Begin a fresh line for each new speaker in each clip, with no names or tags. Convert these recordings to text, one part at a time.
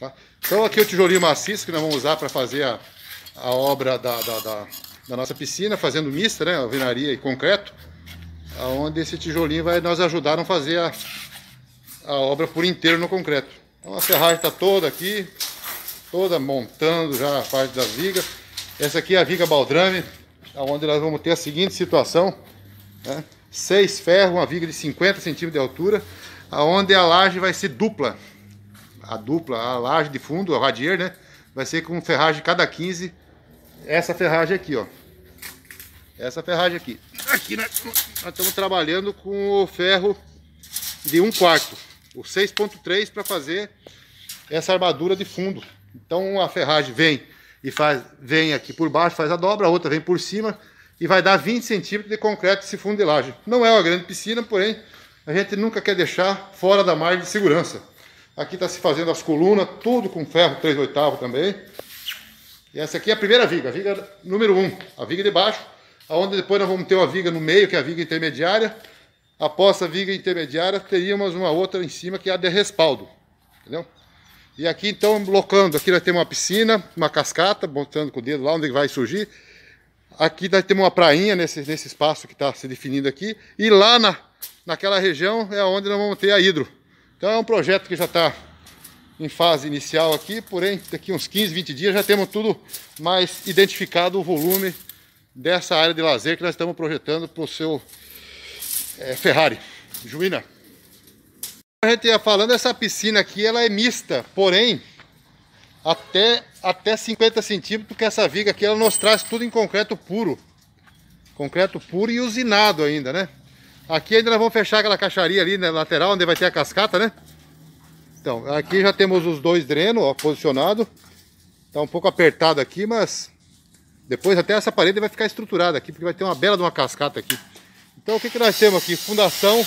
Tá? Então aqui é o tijolinho maciço que nós vamos usar para fazer a, a obra da, da, da, da, nossa piscina, fazendo mista, né? Alvenaria e concreto. Onde esse tijolinho vai nos ajudar a fazer a, a obra por inteiro no concreto. Então a ferragem está toda aqui, toda montando já a parte das vigas. Essa aqui é a viga baldrame, onde nós vamos ter a seguinte situação. Né? Seis ferros, uma viga de 50 centímetros de altura, onde a laje vai ser dupla. A dupla, a laje de fundo, a radier, né? Vai ser com ferragem cada 15. Essa ferragem aqui, ó. Essa ferragem aqui. Aqui nós, nós estamos trabalhando com o ferro de 1 quarto. O 6.3 para fazer essa armadura de fundo. Então a ferragem vem e faz, vem aqui por baixo, faz a dobra, a outra vem por cima e vai dar 20 centímetros de concreto esse fundo de laje. Não é uma grande piscina, porém a gente nunca quer deixar fora da margem de segurança. Aqui está se fazendo as colunas, tudo com ferro 3 oitavos também. E essa aqui é a primeira viga, a viga número 1, a viga de baixo, onde depois nós vamos ter uma viga no meio, que é a viga intermediária. Após a viga intermediária, teríamos uma outra em cima, que é a de respaldo. Entendeu? E aqui então, blocando, aqui nós temos uma piscina, uma cascata, botando com o dedo lá onde vai surgir. Aqui nós temos uma prainha nesse, nesse espaço que está se definindo aqui. E lá na, naquela região é onde nós vamos ter a hidro. Então é um projeto que já está em fase inicial aqui, porém daqui uns 15, 20 dias já temos tudo mais identificado o volume dessa área de lazer que nós estamos projetando para o seu é, Ferrari. Juína. A gente ia falando, essa piscina aqui ela é mista, porém até, até 50 centímetros, porque essa viga aqui ela nos traz tudo em concreto puro. Concreto puro e usinado ainda, né? Aqui ainda nós vamos fechar aquela caixaria ali na lateral, onde vai ter a cascata, né? Então, aqui já temos os dois drenos, ó, posicionado. Tá um pouco apertado aqui, mas depois até essa parede vai ficar estruturada aqui, porque vai ter uma bela de uma cascata aqui. Então o que, que nós temos aqui? Fundação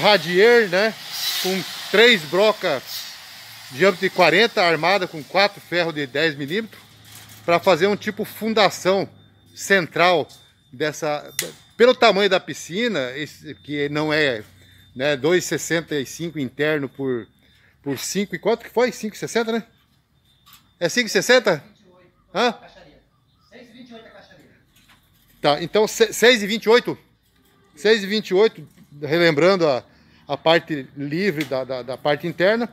radier, né? com três brocas de diâmetro de 40, armada com quatro ferros de 10 milímetros, para fazer um tipo fundação central dessa. Pelo tamanho da piscina, que não é né, 2,65 interno por, por 5 e quanto que foi? 5,60, né? É 5,60? Hã? 6,28 a caixaria. Tá, então 6,28? 6,28, relembrando a a parte livre da, da, da, parte interna.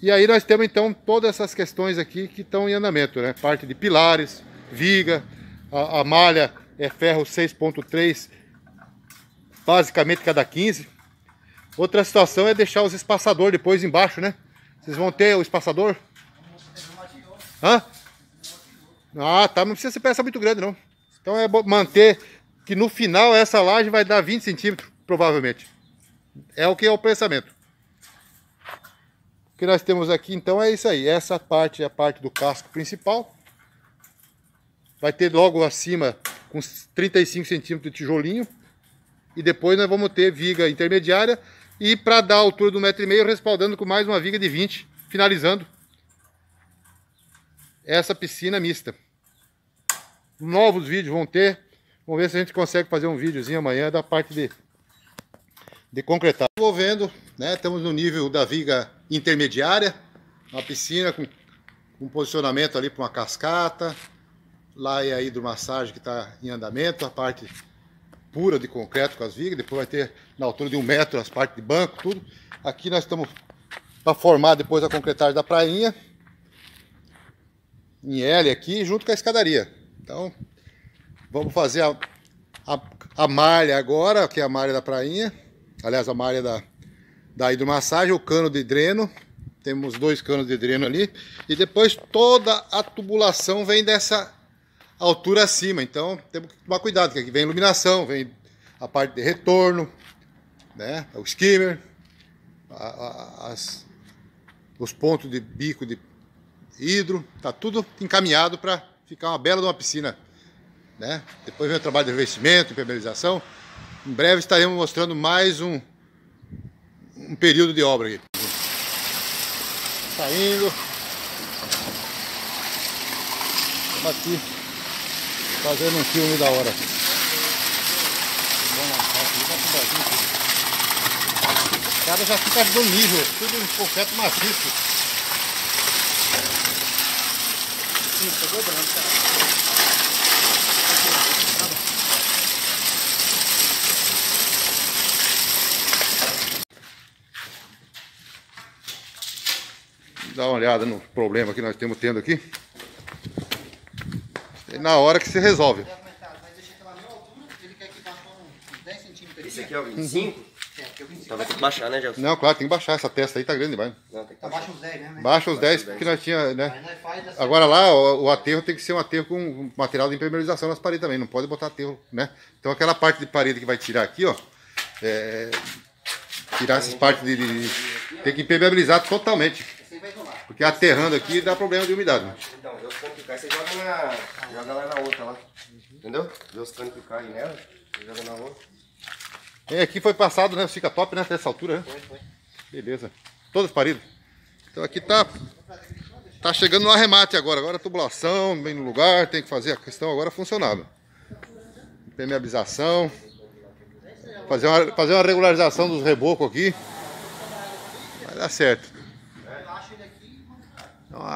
E aí nós temos então todas essas questões aqui que estão em andamento, né? Parte de pilares, viga, a, a malha é ferro 6.3, basicamente cada 15. Outra situação é deixar os espaçadores depois embaixo, né? Vocês vão ter o espaçador? Hã? Ah, tá. Não precisa ser peça muito grande, não. Então é manter que no final essa laje vai dar 20 centímetros, provavelmente. É o que é o pensamento. O que nós temos aqui então é isso aí. Essa parte é a parte do casco principal. Vai ter logo acima com 35 centímetros de tijolinho. E depois nós vamos ter viga intermediária. E para dar a altura do metro e meio, respaldando com mais uma viga de 20, finalizando essa piscina mista. Novos vídeos vão ter. Vamos ver se a gente consegue fazer um videozinho amanhã da parte de de concretar. Envolvendo, né? Estamos no nível da viga intermediária, uma piscina com um posicionamento ali para uma cascata. Lá é a hidromassagem que está em andamento, a parte pura de concreto com as vigas. Depois vai ter na altura de um metro as partes de banco, tudo. Aqui nós estamos para formar depois a concretagem da prainha. Em L aqui, junto com a escadaria. Então, vamos fazer a, a, a malha agora, que é a malha da prainha aliás, a malha da, da hidromassagem, o cano de dreno, temos dois canos de dreno ali, e depois toda a tubulação vem dessa altura acima, então temos que tomar cuidado, que aqui vem iluminação, vem a parte de retorno, né, o skimmer, a, a, as, os pontos de bico de hidro, tá tudo encaminhado para ficar uma bela de uma piscina, né? Depois vem o trabalho de revestimento, impermeabilização, em breve estaremos mostrando mais um, um período de obra aqui. Saindo. Estamos aqui fazendo um filme da hora. O cara já fica do nível, tudo em concreto maciço.
Sim, tô dobrando, cara.
Dá uma olhada no problema que nós temos tendo aqui. É na hora que se resolve.
Esse aqui é o 25? É, aqui é o 25. Então vai ter que baixar, né, Gelson?
Não, claro, tem que baixar. Essa testa aí tá grande demais.
Não, tem que baixar. Baixa os 10, né?
Baixa os 10 porque nós tinha, né? Agora lá, o, o aterro tem que ser um aterro com material de impermeabilização nas paredes também. Não pode botar aterro, né? Então aquela parte de parede que vai tirar aqui, ó. É, tirar essas partes de, de, de. Tem que impermeabilizar totalmente. Porque aterrando aqui dá problema de umidade.
Então, os canos caem, você joga, na, joga lá na outra lá. Entendeu? Vê os canos que caem nela, você joga na outra.
E aqui foi passado, né? Fica top, né? Até essa altura, né?
Foi, foi.
Beleza. Todas paredes. Então aqui tá. Tá chegando no arremate agora. Agora a tubulação, bem no lugar, tem que fazer a questão agora funcionável. Permeabilização. Fazer uma, fazer uma regularização dos rebocos aqui. Vai dar certo.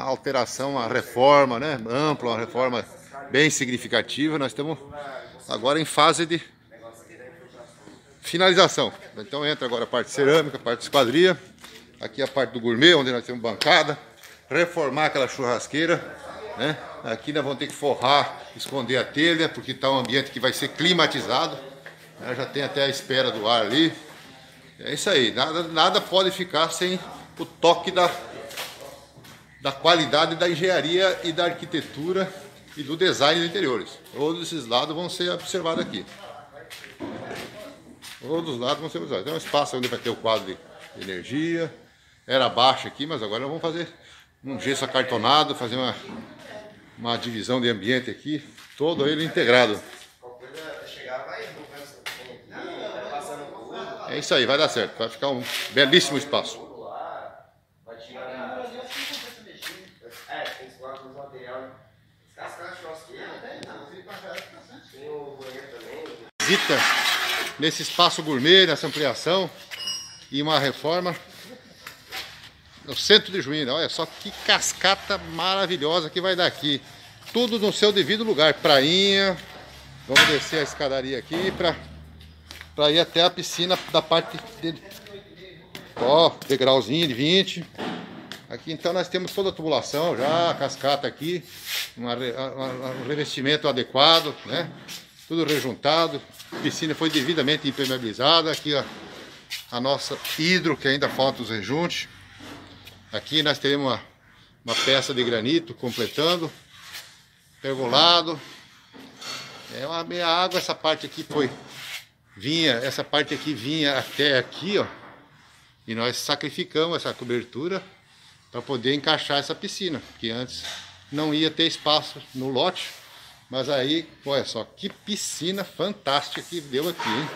Alteração, uma reforma né? ampla, uma reforma bem significativa. Nós estamos agora em fase de finalização. Então entra agora a parte cerâmica, a parte de esquadria. Aqui a parte do gourmet, onde nós temos bancada. Reformar aquela churrasqueira. Né? Aqui nós vamos ter que forrar, esconder a telha, porque está um ambiente que vai ser climatizado. Né? Já tem até a espera do ar ali. É isso aí, nada, nada pode ficar sem o toque da da qualidade da engenharia e da arquitetura e do design de interiores. Todos esses lados vão ser observados aqui. Todos os lados vão ser observados. Tem um espaço onde vai ter o quadro de energia. Era baixo aqui, mas agora vamos fazer um gesso acartonado, fazer uma, uma divisão de ambiente aqui, todo ele integrado. É isso aí, vai dar certo. Vai ficar um belíssimo espaço. Visita nesse espaço gourmet, nessa ampliação e uma reforma no centro de Juína. Olha só que cascata maravilhosa que vai dar aqui. Tudo no seu devido lugar. Prainha. Vamos descer a escadaria aqui para ir até a piscina da parte dele. Ó, degrauzinho de 20. Aqui então nós temos toda a tubulação já, a cascata aqui, um revestimento adequado, né? Tudo rejuntado, a piscina foi devidamente impermeabilizada, aqui a nossa hidro que ainda falta os rejuntes. Aqui nós teremos uma, uma peça de granito completando, pergolado. É uma meia água, essa parte aqui foi vinha, essa parte aqui vinha até aqui, ó. E nós sacrificamos essa cobertura para poder encaixar essa piscina, que antes não ia ter espaço no lote, mas aí, olha só, que piscina fantástica que deu aqui, hein?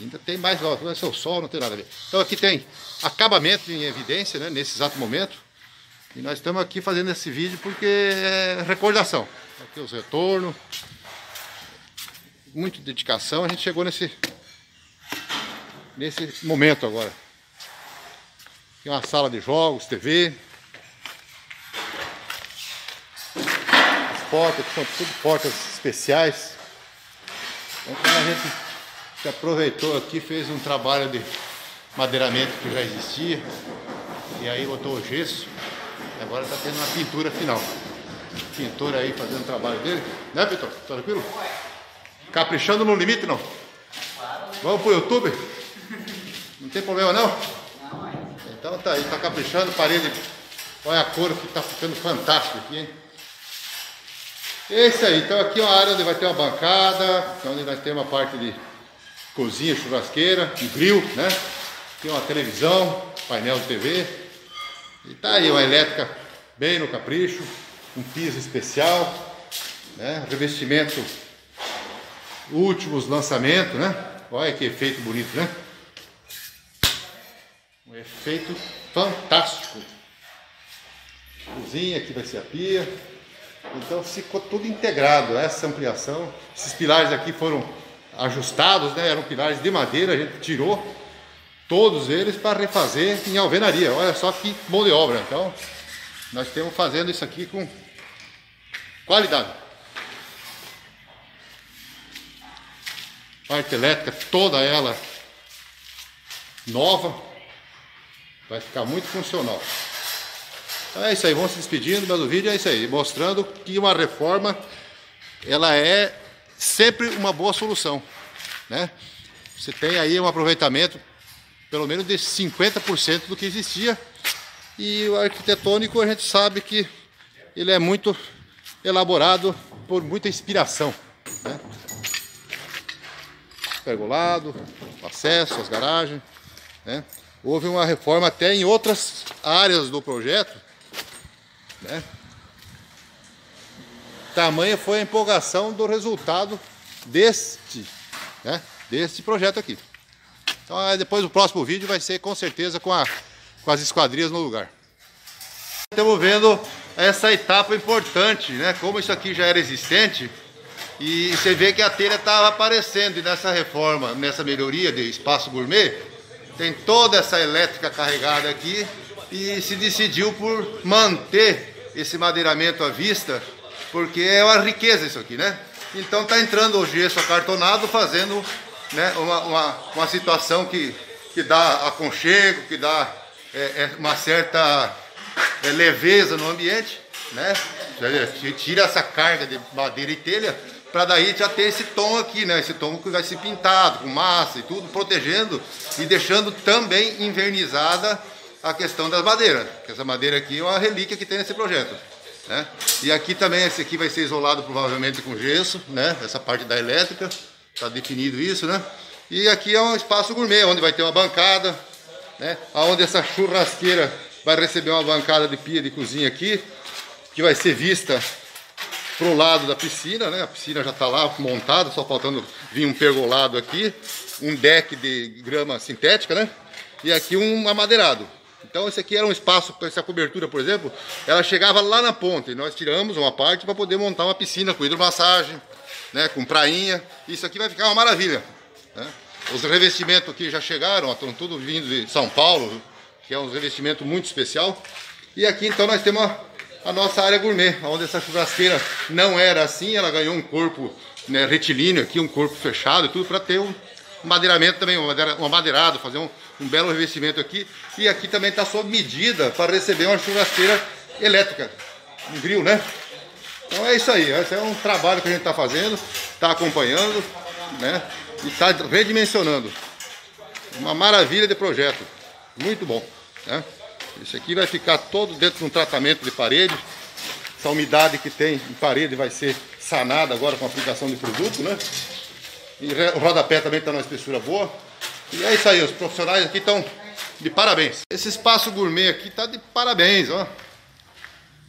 Ainda tem mais, ó, ser o sol, não tem nada a ver. Então aqui tem acabamento em evidência, né, nesse exato momento. E nós estamos aqui fazendo esse vídeo porque é recordação. Aqui os retornos. Muita dedicação, a gente chegou nesse, nesse momento agora. Tem uma sala de jogos, TV. As portas, que são tudo portas especiais. Então a gente se aproveitou aqui, fez um trabalho de madeiramento que já existia. E aí botou o gesso. Agora está tendo uma pintura final. Pintor aí fazendo o trabalho dele. Né, Vitor? Tranquilo? Caprichando no limite, não? Vamos pro YouTube? Não tem problema, não? Então tá aí, tá caprichando, parede. Olha a cor que tá ficando fantástico aqui, hein? É isso aí, então aqui é uma área onde vai ter uma bancada, onde vai ter uma parte de cozinha, churrasqueira, um grill, né? Tem uma televisão, painel de TV. E tá aí uma elétrica bem no capricho, um piso especial, né? Revestimento últimos lançamentos, né? Olha que efeito bonito, né? Um efeito fantástico. Cozinha, aqui vai ser a pia. Então ficou tudo integrado, essa ampliação. Esses pilares aqui foram ajustados, né? eram pilares de madeira, a gente tirou todos eles para refazer em alvenaria. Olha só que mão de obra. Então, nós estamos fazendo isso aqui com qualidade. Parte elétrica, toda ela nova. Vai ficar muito funcional. Então é isso aí, vamos se despedindo do vídeo, é isso aí, mostrando que uma reforma, ela é sempre uma boa solução, né? Você tem aí um aproveitamento, pelo menos de 50% do que existia, e o arquitetônico a gente sabe que ele é muito elaborado por muita inspiração, né? Pergolado, acesso às garagens, né? Houve uma reforma até em outras áreas do projeto, né? Tamanha foi a empolgação do resultado deste, né? deste projeto aqui. Então depois o próximo vídeo vai ser com certeza com, a, com as esquadrias no lugar. Estamos vendo essa etapa importante, né? Como isso aqui já era existente e você vê que a telha estava aparecendo e nessa reforma, nessa melhoria de espaço gourmet, tem toda essa elétrica carregada aqui e se decidiu por manter esse madeiramento à vista, porque é uma riqueza isso aqui, né? Então tá entrando o gesso acartonado, fazendo né, uma, uma, uma situação que, que dá aconchego, que dá é, é, uma certa é, leveza no ambiente, né? Tira essa carga de madeira e telha, para daí já ter esse tom aqui, né? Esse tom que vai ser pintado com massa e tudo, protegendo e deixando também invernizada a questão das madeiras. Essa madeira aqui é uma relíquia que tem nesse projeto. Né? E aqui também, esse aqui vai ser isolado provavelmente com gesso, né? Essa parte da elétrica, está definido isso, né? E aqui é um espaço gourmet, onde vai ter uma bancada, né? Onde essa churrasqueira vai receber uma bancada de pia de cozinha aqui, que vai ser vista pro lado da piscina, né? A piscina já está lá montada, só faltando vir um pergolado aqui, um deck de grama sintética, né? E aqui um amadeirado. Então esse aqui era um espaço, essa cobertura, por exemplo, ela chegava lá na ponta e nós tiramos uma parte para poder montar uma piscina com hidromassagem, né, com prainha. Isso aqui vai ficar uma maravilha. Né? Os revestimentos aqui já chegaram, estão tudo vindo de São Paulo, que é um revestimento muito especial. E aqui então nós temos a, a nossa área gourmet, onde essa churrasqueira não era assim, ela ganhou um corpo né, retilíneo aqui, um corpo fechado e tudo para ter um madeiramento também, um madeirado, fazer um, um belo revestimento aqui. E aqui também está sob medida para receber uma churrasqueira elétrica, um grill, né? Então é isso aí, esse é um trabalho que a gente está fazendo, está acompanhando, né? E está redimensionando. Uma maravilha de projeto, muito bom, né? Esse aqui vai ficar todo dentro de um tratamento de parede. Essa umidade que tem em parede vai ser sanada agora com a aplicação de produto, né? E o rodapé também está numa espessura boa. E é isso aí, os profissionais aqui estão de parabéns. Esse espaço gourmet aqui está de parabéns, ó.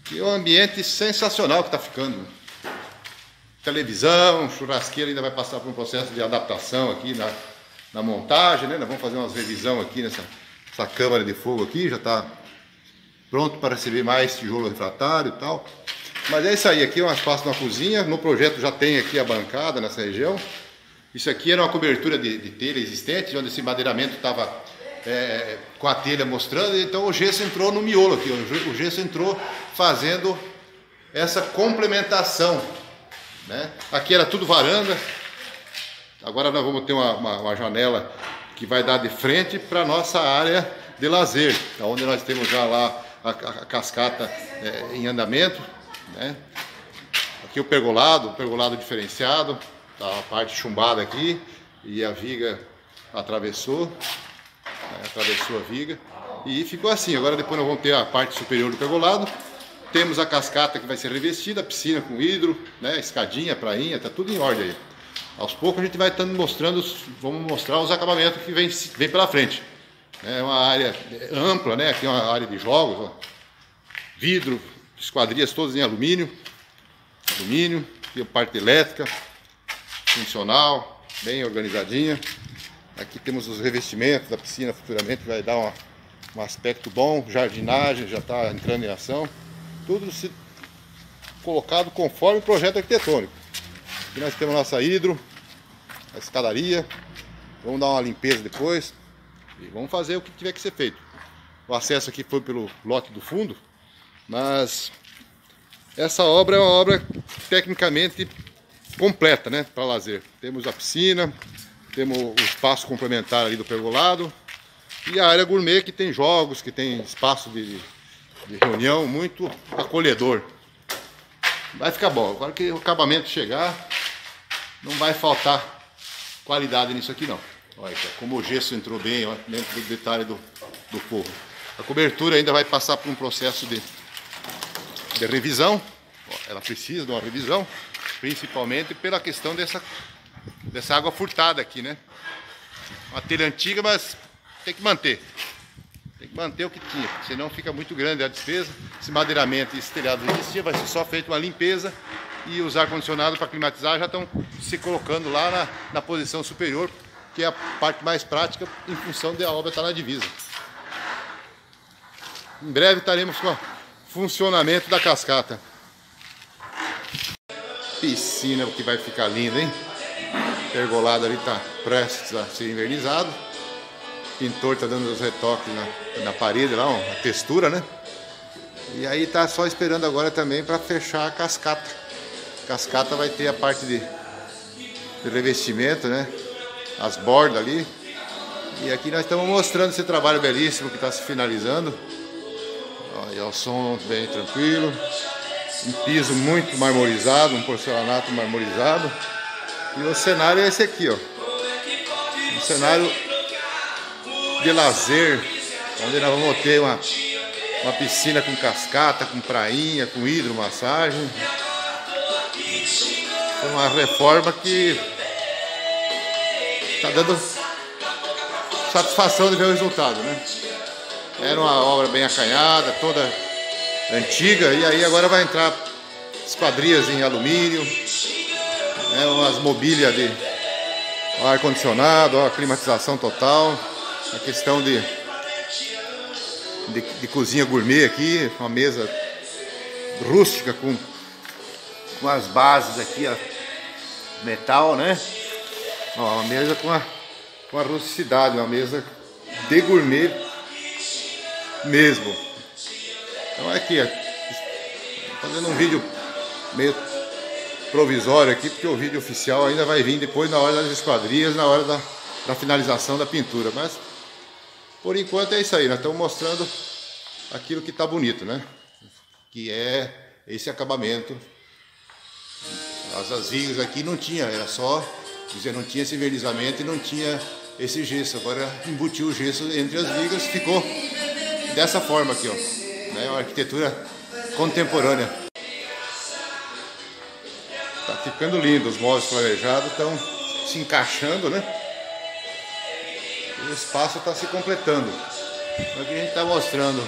Que é um ambiente sensacional que está ficando. Televisão, churrasqueira ainda vai passar por um processo de adaptação aqui na, na montagem, né? Nós vamos fazer umas revisão aqui nessa essa câmara de fogo aqui, já está pronto para receber mais tijolo refratário e tal. Mas é isso aí, aqui é um espaço na cozinha, no projeto já tem aqui a bancada nessa região. Isso aqui era uma cobertura de, de telha existente, onde esse madeiramento estava é, com a telha mostrando, então o gesso entrou no miolo aqui, o gesso entrou fazendo essa complementação. Né? Aqui era tudo varanda, agora nós vamos ter uma, uma, uma janela que vai dar de frente para a nossa área de lazer, onde nós temos já lá a, a cascata é, em andamento. Né? Aqui o pergolado, o pergolado diferenciado, Tá a parte chumbada aqui e a viga atravessou, né, atravessou a viga e ficou assim. Agora depois nós vamos ter a parte superior do pergolado. Temos a cascata que vai ser revestida, piscina com hidro, né, escadinha, prainha, tá tudo em ordem aí. Aos poucos a gente vai estando mostrando, vamos mostrar os acabamentos que vem, vem pela frente. É uma área ampla, né? Aqui é uma área de jogos, ó. vidro, esquadrias todas em alumínio, alumínio, aqui a parte elétrica, funcional, bem organizadinha. Aqui temos os revestimentos da piscina futuramente, vai dar uma, um aspecto bom, jardinagem já está entrando em ação. Tudo se colocado conforme o projeto arquitetônico. Aqui nós temos nossa hidro, a escadaria, vamos dar uma limpeza depois e vamos fazer o que tiver que ser feito. O acesso aqui foi pelo lote do fundo, mas essa obra é uma obra tecnicamente completa, né, para lazer. Temos a piscina, temos o espaço complementar ali do pergolado e a área gourmet que tem jogos, que tem espaço de, de reunião muito acolhedor. Vai ficar bom. Agora que o acabamento chegar, não vai faltar qualidade nisso aqui não. Olha como o gesso entrou bem ó, dentro do detalhe do, do forro. A cobertura ainda vai passar por um processo de, de revisão. Ela precisa de uma revisão, principalmente pela questão dessa, dessa água furtada aqui, né? Uma telha antiga, mas tem que manter. Tem que manter o que tinha, senão fica muito grande a despesa. Esse madeiramento e esse telhado existia, vai ser só feito uma limpeza e os ar-condicionado para climatizar já estão se colocando lá na, na posição superior, que é a parte mais prática em função da obra estar na divisa. Em breve estaremos com o funcionamento da cascata. Piscina que vai ficar linda, hein? Pergolado ali está prestes a ser invernizado. O pintor está dando os retoques na, na parede lá, ó, a textura, né? E aí tá só esperando agora também para fechar a cascata. Cascata vai ter a parte de, de revestimento, né? As bordas ali. E aqui nós estamos mostrando esse trabalho belíssimo que está se finalizando. Olha o som bem tranquilo. Um piso muito marmorizado, um porcelanato marmorizado. E o cenário é esse aqui, ó. Um cenário de lazer, onde nós vamos ter uma, uma piscina com cascata, com prainha, com hidromassagem. Uma reforma que está dando satisfação de ver o resultado, né? Era uma obra bem acanhada, toda antiga, e aí agora vai entrar esquadrias em alumínio, né, umas mobílias de ar-condicionado, climatização total, a questão de, de, de cozinha gourmet aqui, uma mesa rústica com com as bases aqui, ó, metal, né? Ó, uma mesa com a, com a rusticidade, uma mesa de gourmet mesmo. Então aqui, fazendo um vídeo meio provisório aqui, porque o vídeo oficial ainda vai vir depois na hora das esquadrias, na hora da, da finalização da pintura. Mas por enquanto é isso aí, nós estamos mostrando aquilo que está bonito, né? Que é esse acabamento as, as vigas aqui não tinha, era só, dizer, não tinha esse envernizamento e não tinha esse gesso. Agora embutiu o gesso entre as vigas, ficou dessa forma aqui, ó. Né? Uma arquitetura contemporânea. Tá ficando lindo, os móveis planejados estão se encaixando, né? O espaço está se completando. Aqui a gente está mostrando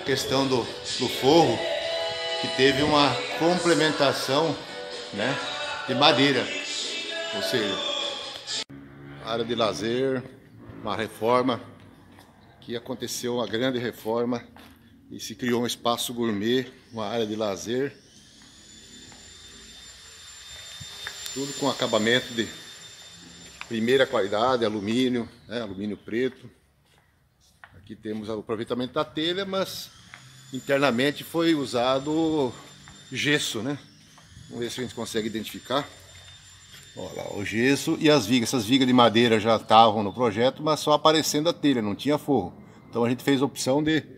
a questão do, do forro, que teve uma complementação né, de madeira. Ou seja, área de lazer, uma reforma que aconteceu uma grande reforma e se criou um espaço gourmet, uma área de lazer. Tudo com acabamento de primeira qualidade, alumínio, né, alumínio preto. Aqui temos o aproveitamento da telha, mas internamente foi usado gesso, né? Vamos ver se a gente consegue identificar. Olha lá, o gesso e as vigas. Essas vigas de madeira já estavam no projeto, mas só aparecendo a telha, não tinha forro. Então a gente fez a opção de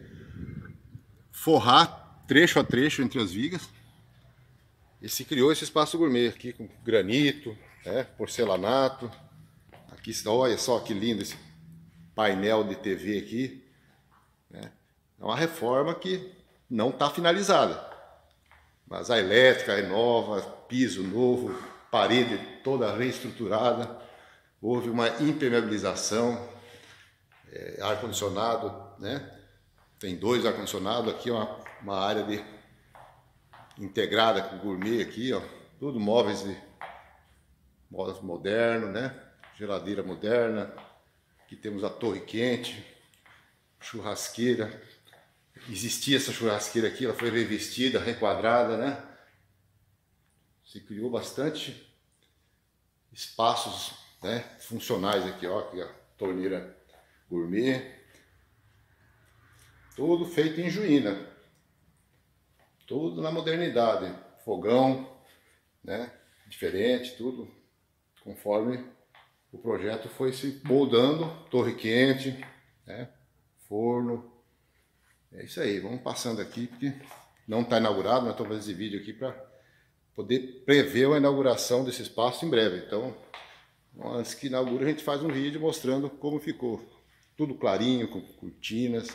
forrar trecho a trecho entre as vigas. E se criou esse espaço gourmet aqui com granito, né, porcelanato. Aqui, olha só que lindo esse painel de TV aqui. Né. É uma reforma que não está finalizada. Mas a elétrica é nova, piso novo, parede toda reestruturada, houve uma impermeabilização, é, ar-condicionado, né? Tem dois ar-condicionados aqui, uma, uma área de integrada com gourmet aqui, ó. Tudo móveis de móveis modernos, né? Geladeira moderna. Aqui temos a torre quente, churrasqueira, existia essa churrasqueira aqui, ela foi revestida, requadrada, né? Se criou bastante espaços né, funcionais aqui, ó, aqui a torneira gourmet. Tudo feito em Juína. Tudo na modernidade. Fogão, né? Diferente, tudo conforme o projeto foi se moldando. Torre quente, né? Forno. É isso aí, vamos passando aqui, porque não está inaugurado, nós estamos fazendo esse vídeo aqui para poder prever a inauguração desse espaço em breve. Então, antes que inaugure, a gente faz um vídeo mostrando como ficou. Tudo clarinho, com cortinas.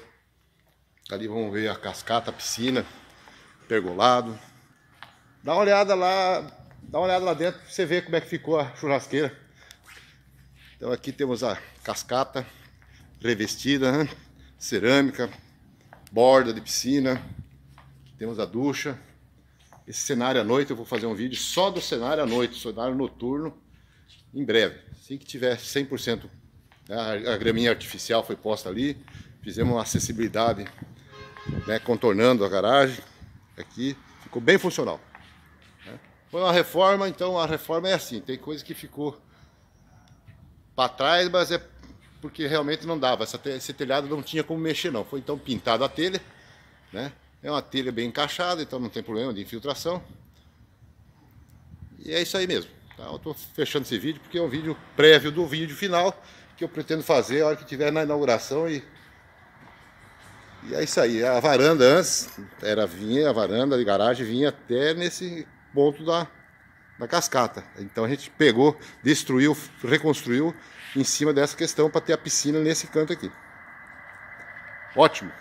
Ali vamos ver a cascata, a piscina, pergolado. Dá uma olhada lá, dá uma olhada lá dentro para você ver como é que ficou a churrasqueira. Então aqui temos a cascata revestida, né? cerâmica, borda de piscina, temos a ducha. Esse cenário à noite, eu vou fazer um vídeo só do cenário à noite, cenário noturno, em breve. Assim que tiver 100%, né, a graminha artificial foi posta ali, fizemos uma acessibilidade, né, contornando a garagem, aqui, ficou bem funcional. Né. Foi uma reforma, então a reforma é assim, tem coisa que ficou para trás, mas é porque realmente não dava, esse telhado não tinha como mexer não, foi então pintado a telha, né? É uma telha bem encaixada, então não tem problema de infiltração. E é isso aí mesmo. Tá? Eu estou fechando esse vídeo porque é um vídeo prévio do vídeo final que eu pretendo fazer a hora que tiver na inauguração e e é isso aí. A varanda antes era vinha a varanda de garagem vinha até nesse ponto da da cascata. Então a gente pegou, destruiu, reconstruiu em cima dessa questão para ter a piscina nesse canto aqui. Ótimo.